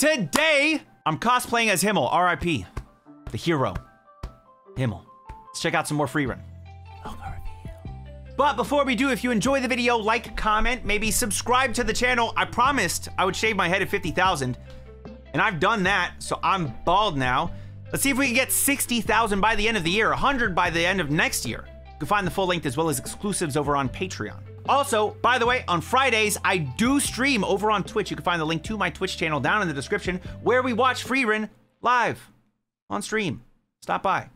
Today, I'm cosplaying as Himmel, RIP. The hero. Himmel. Let's check out some more Frieren. But before we do, if you enjoy the video, like, comment, maybe subscribe to the channel. I promised I would shave my head at 50,000. And I've done that, so I'm bald now. Let's see if we can get 60,000 by the end of the year, 100 by the end of next year. You can find the full length as well as exclusives over on Patreon. Also, by the way, on Fridays, I do stream over on Twitch. You can find the link to my Twitch channel down in the description where we watch Frieren live on stream. Stop by.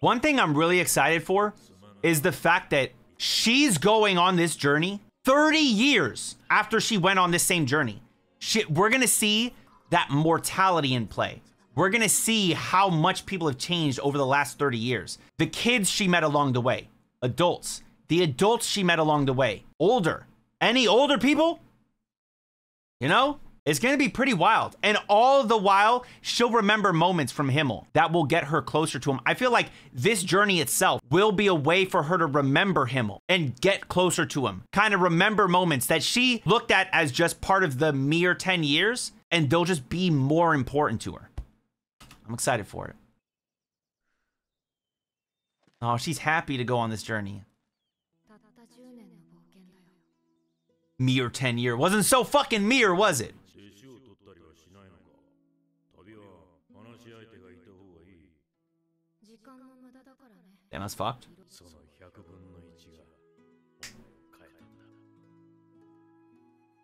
One thing I'm really excited for is the fact that she's going on this journey 30 years after she went on this same journey. She, we're going to see that mortality in play. We're gonna see how much people have changed over the last 30 years. The kids she met along the way, adults, the adults she met along the way, older. Any older people? You know? It's gonna be pretty wild. And all the while, she'll remember moments from Himmel that will get her closer to him. I feel like this journey itself will be a way for her to remember Himmel and get closer to him. Kind of remember moments that she looked at as just part of the mere 10 years, and they'll just be more important to her. I'm excited for it. Oh, she's happy to go on this journey. Mere 10 year. Wasn't so fucking mere, was it? Damn, that's fucked.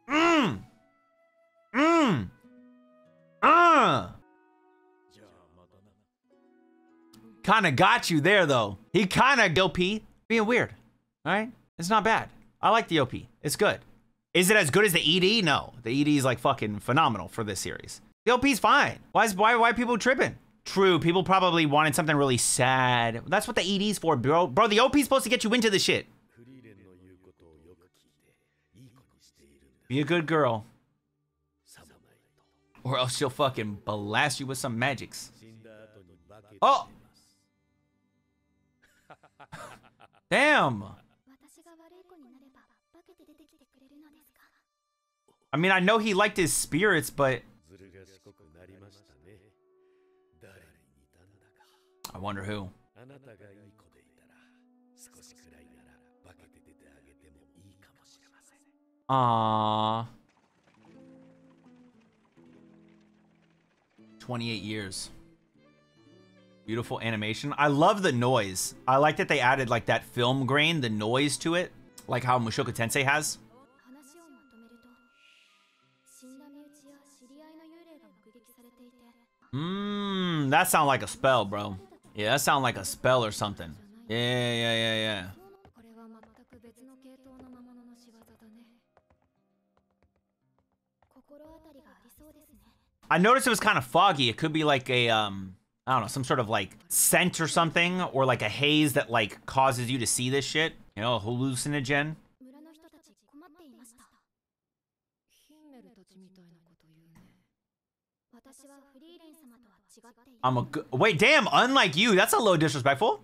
Mmm! Mmm! Ah! Kind of got you there, though. He kind of OP being weird. All right? It's not bad. I like the OP. It's good. Is it as good as the ED? No. The ED is like fucking phenomenal for this series. The OP's fine. Why is why why people tripping? True, people probably wanted something really sad. That's what the ED's for, bro. Bro, the OP's supposed to get you into the shit. Be a good girl. Or else she'll fucking blast you with some magics. Oh! Damn. I mean, I know he liked his spirits, but... I wonder who. Ah. 28 years. Beautiful animation. I love the noise. I like that they added like that film grain, the noise to it, like how Mushoku Tensei has. Mmm, that sound like a spell, bro. Yeah, that sound like a spell or something. Yeah, yeah, yeah, yeah. I noticed it was kind of foggy. It could be like a, um, I don't know, some sort of like scent or something, or like a haze that like causes you to see this shit. You know, hallucinogen. I'm a good- Wait, damn, unlike you, that's a little disrespectful.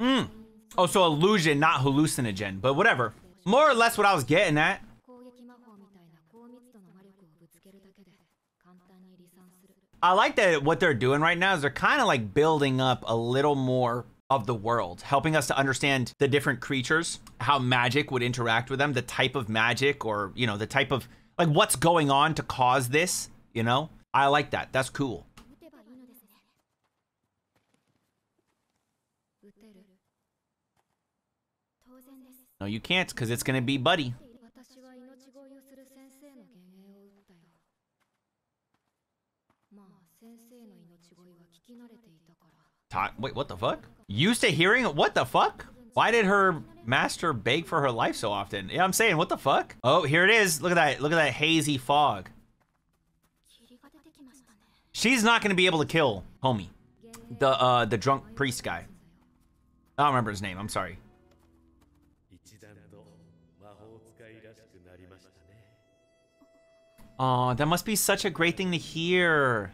Mm. Oh, so illusion, not hallucinogen, but whatever. More or less what I was getting at. I like that what they're doing right now is they're kind of like building up a little more of the world, helping us to understand the different creatures, how magic would interact with them, the type of magic or, you know, the type of like what's going on to cause this, you know? I like that. That's cool. No, you can't because it's going to be Buddy. Wait, what the fuck? Used to hearing What the fuck? Why did her master beg for her life so often? Yeah, I'm saying, what the fuck? Oh, here it is. Look at that. Look at that hazy fog. She's not going to be able to kill homie. The, uh, the drunk priest guy. I don't remember his name. I'm sorry. Oh, that must be such a great thing to hear.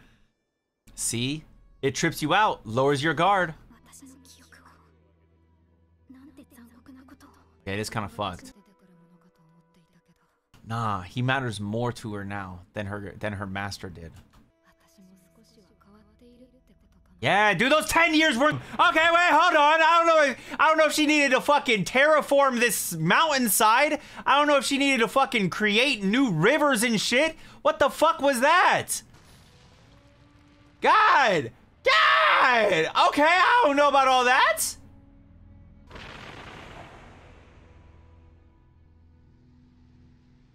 See? It trips you out, lowers your guard. Yeah, it is kind of fucked. Nah, he matters more to her now than her than her master did. Yeah, do those 10 years worth. Okay, wait, hold on. I don't know. If, I don't know if she needed to fucking terraform this mountainside. I don't know if she needed to fucking create new rivers and shit. What the fuck was that? God. God. Okay, I don't know about all that.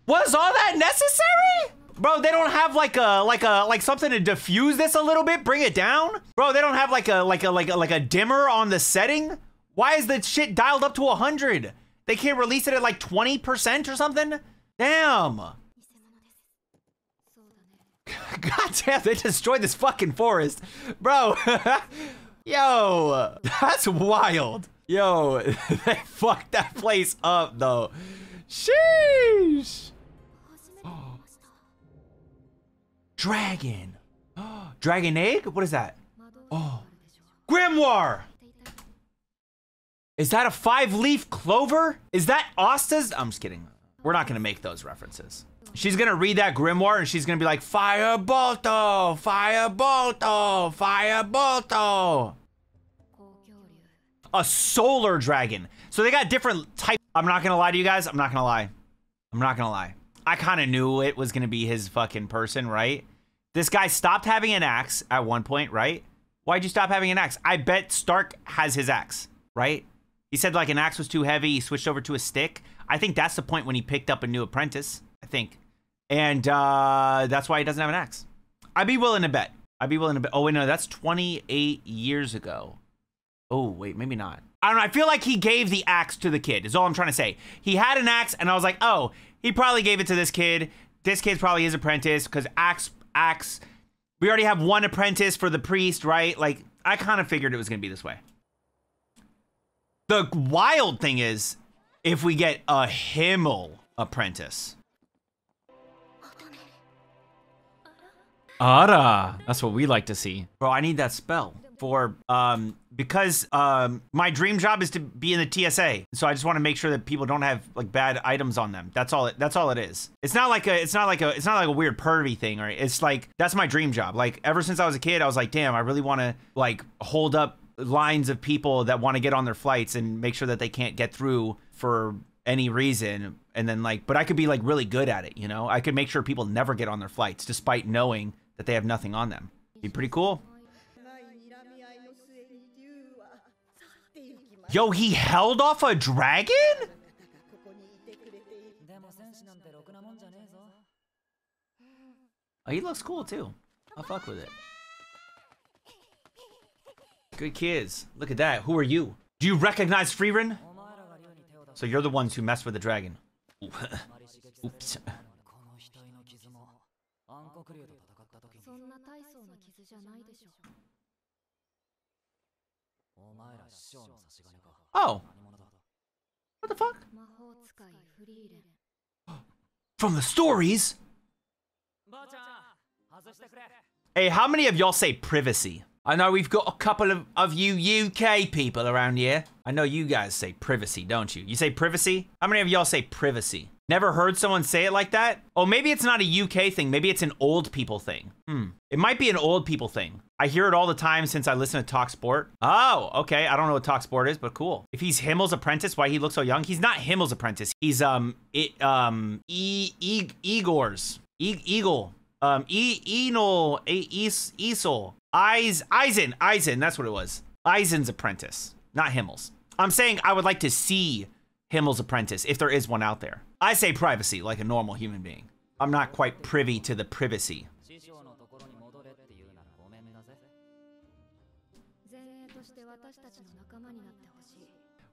Was all that necessary? Bro, they don't have like a like a like something to diffuse this a little bit, bring it down? Bro, they don't have like a like a like a like a dimmer on the setting? Why is the shit dialed up to 100? They can't release it at like 20% or something? Damn. God damn, they destroyed this fucking forest. Bro. Yo, that's wild. Yo, they fucked that place up, though. Sheesh. Dragon. Oh. Dragon egg? What is that? Oh. Grimoire! Is that a five-leaf clover? Is that Asta's? I'm just kidding. We're not going to make those references. She's gonna read that grimoire and she's gonna be like, Fire Bolto! Fire Bolto! Fire Bolto! A solar dragon. So they got different type. I'm not gonna lie to you guys. I'm not gonna lie. I'm not gonna lie. I kind of knew it was gonna be his fucking person, right? This guy stopped having an axe at one point, right? Why'd you stop having an axe? I bet Stark has his axe, right? He said like an axe was too heavy. He switched over to a stick. I think that's the point when he picked up a new apprentice. I think and uh, that's why he doesn't have an axe. I'd be willing to bet. I'd be willing to bet. Oh wait, no, that's 28 years ago. Oh, wait, maybe not. I don't know. I feel like he gave the axe to the kid, is all I'm trying to say. He had an axe, and I was like, oh, he probably gave it to this kid. This kid's probably his apprentice, because axe, axe. We already have one apprentice for the priest, right? Like, I kind of figured it was going to be this way. The wild thing is, if we get a Himmel apprentice. Ara. That's what we like to see. Bro, I need that spell for um because um my dream job is to be in the TSA. So I just want to make sure that people don't have like bad items on them. That's all it that's all it is. It's not like a it's not like a it's not like a weird pervy thing right? it's like that's my dream job. Like ever since I was a kid, I was like, "Damn, I really want to like hold up lines of people that want to get on their flights and make sure that they can't get through for any reason and then like but I could be like really good at it, you know? I could make sure people never get on their flights despite knowing that they have nothing on them. Be pretty cool. Yo, he held off a dragon? Oh, he looks cool too. I'll fuck with it. Good kids. Look at that. Who are you? Do you recognize Frieren? So you're the ones who messed with the dragon. Oops. そんな大層な傷じゃないでしょお前ら師匠の差し金か Oh, 何者だ what the fuck? 魔法使いフリーレン From the stories? ばあちゃん外してくれ Hey, how many of y'all say privacy? I know we've got a couple of, of you UK people around here. I know you guys say privacy, don't you? You say privacy? How many of y'all say privacy? Never heard someone say it like that? Oh, maybe it's not a UK thing. Maybe it's an old people thing. Hmm. It might be an old people thing. I hear it all the time since I listen to Talk Sport. Oh, okay. I don't know what Talk Sport is, but cool. If he's Himmel's apprentice, why he looks so young? He's not Himmel's apprentice. He's um it um e, e Igor's e, Eagle um e Enol e, es, Esol Eis Eisen Eisen. That's what it was. Eisen's apprentice, not Himmel's. I'm saying I would like to see Himmel's apprentice if there is one out there. I say privacy like a normal human being. I'm not quite privy to the privacy.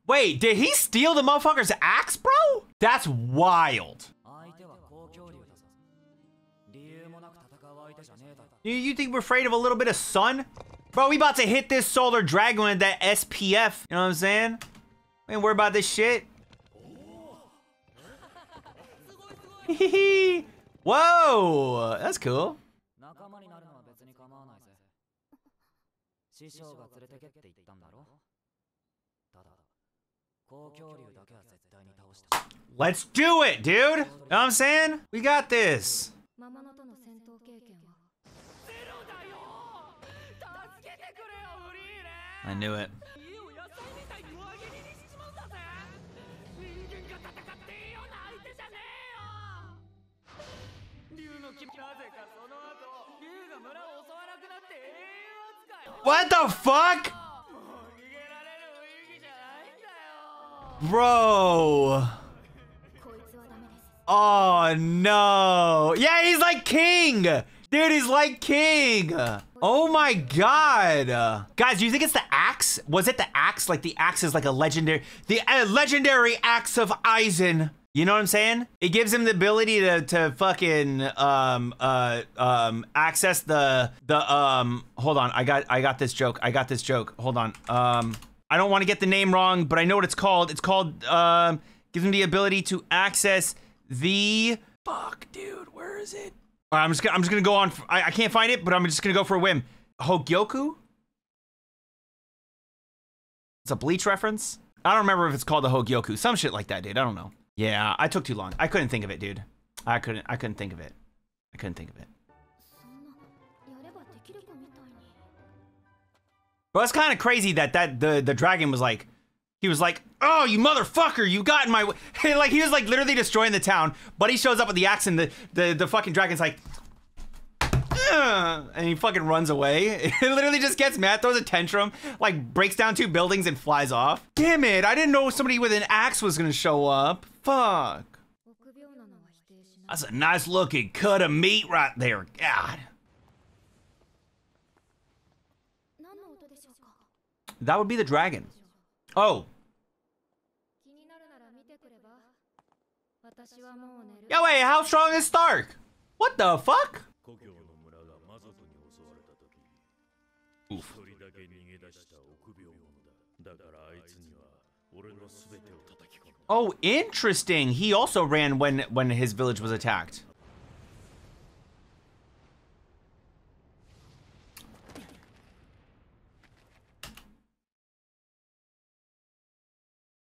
Wait, did he steal the motherfucker's axe, bro? That's wild. You, you think we're afraid of a little bit of sun? Bro, we about to hit this solar dragon with that SPF. You know what I'm saying? We ain't worried about this shit. Whoa! That's cool. Let's do it, dude! Know what I'm saying? We got this! I knew it. What the fuck? Bro. Oh no. Yeah, he's like king. Dude, he's like king. Oh my god. Guys, do you think it's the axe? Was it the axe? Like the axe is like a legendary, the uh, legendary axe of Eisen. You know what I'm saying? It gives him the ability to to fucking um uh um access the the um hold on. I got I got this joke. I got this joke. Hold on. Um I don't want to get the name wrong, but I know what it's called. It's called um gives him the ability to access the fuck, dude. Where is it? I'm just gonna, I'm just gonna go on. I I can't find it, but I'm just gonna go for a whim. Hogyoku. It's a Bleach reference. I don't remember if it's called the Hogyoku. Some shit like that, dude. I don't know. Yeah, I took too long. I couldn't think of it, dude. I couldn't I couldn't think of it. I couldn't think of it. But it's kind of crazy that that the the dragon was like he was like, "Oh, you motherfucker, you got in my way." like he was like literally destroying the town, but he shows up with the axe and the the the fucking dragon's like, Eh, and he fucking runs away. It literally just gets mad, throws a tantrum, like breaks down two buildings and flies off. Damn it, I didn't know somebody with an axe was gonna show up. Fuck. That's a nice looking cut of meat right there. God. That would be the dragon. Oh. Yo, wait, how strong is Stark? What the fuck? 一人だけ逃げ出した臆病者だだからあいつには俺の全てを叩き込んだ Oh, interesting. He also ran when when his village was attacked.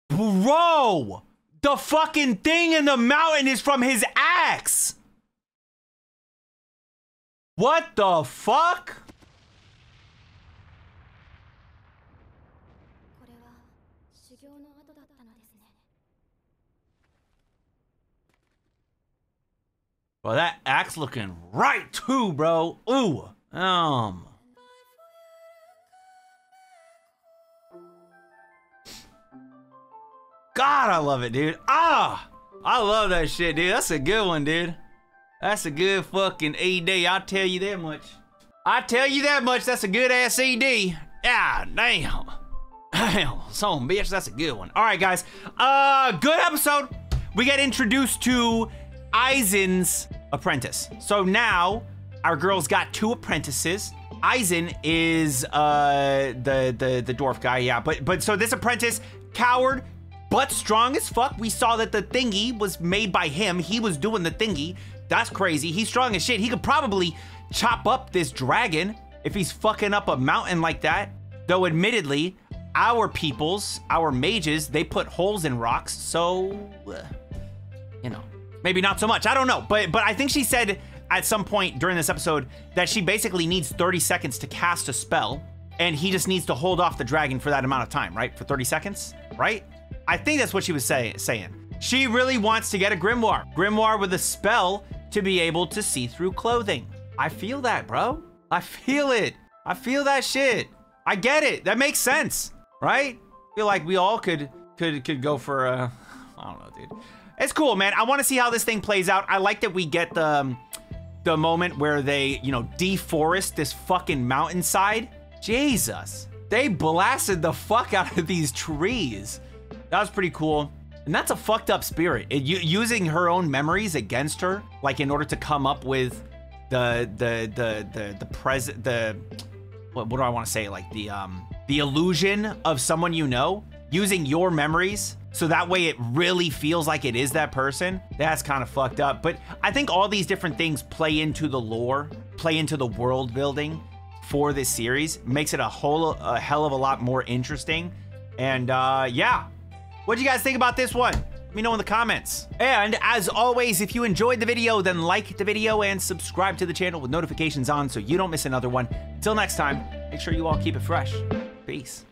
Bro, the fucking thing in the mountain is from his axe. What the fuck? Well, that axe looking right too, bro. Ooh. Um. God, I love it, dude. Ah, I love that shit, dude. That's a good one, dude. That's a good fucking ED. I'll tell you that much. I tell you that much. That's a good ass ED. Ah, damn. Damn, son, bitch, that's a good one. All right, guys. Uh, good episode. We get introduced to Eisen's apprentice. So now our girl's got two apprentices. Eisen is uh the the the dwarf guy, yeah. But but so this apprentice, coward, but strong as fuck. We saw that the thingy was made by him. He was doing the thingy. That's crazy. He's strong as shit. He could probably chop up this dragon if he's fucking up a mountain like that. Though admittedly, our peoples, our mages, they put holes in rocks, so uh, you know, maybe not so much. I don't know, but but I think she said at some point during this episode that she basically needs 30 seconds to cast a spell, and he just needs to hold off the dragon for that amount of time, right? For 30 seconds, right? I think that's what she was say, saying. She really wants to get a grimoire, grimoire with a spell to be able to see through clothing. I feel that, bro. I feel it. I feel that shit. I get it. That makes sense, right? feel like we all could could could go for a I don't know, dude. It's cool, man. I want to see how this thing plays out. I like that we get the um, the moment where they, you know, deforest this fucking mountainside. Jesus. They blasted the fuck out of these trees. That was pretty cool. And that's a fucked up spirit. It, using her own memories against her, like in order to come up with the the the the the present the what, what do I want to say? Like the um the illusion of someone you know, using your memories so that way it really feels like it is that person. That's kind of fucked up. But I think all these different things play into the lore, play into the world building for this series. Makes it a whole a hell of a lot more interesting. And uh, yeah, what do you guys think about this one? Let me know in the comments. And as always, if you enjoyed the video, then like the video and subscribe to the channel with notifications on so you don't miss another one. Till next time, make sure you all keep it fresh. Peace.